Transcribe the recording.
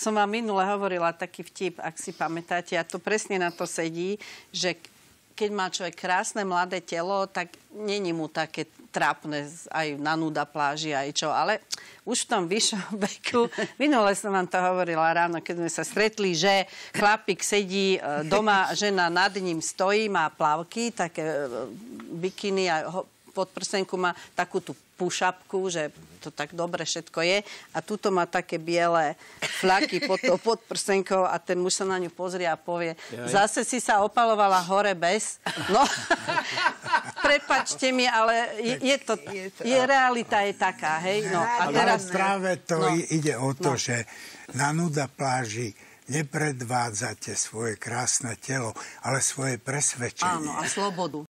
som vám minule hovorila taký vtip, ak si pamätáte, a to presne na to sedí, že keď má človek krásne mladé telo, tak není mu také trápne aj na nuda pláži, aj čo. Ale už v tom vyššom veku, minule som vám to hovorila ráno, keď sme sa stretli, že chlapík sedí e, doma, žena nad ním stojí, má plavky, také e, bikiny a podprsenku má takú tú pušapku, že to tak dobre všetko je. A tuto má také biele flaky pod tou podprsenkou a ten muž sa na ňu pozrie a povie, Jaj. zase si sa opalovala hore bez. No, prepačte mi, ale je, je to, je, realita je taká, hej. No, a teraz... Ale práve to no, ide o to, no. že na nuda pláži nepredvádzate svoje krásne telo, ale svoje presvedčenie. Áno, a slobodu.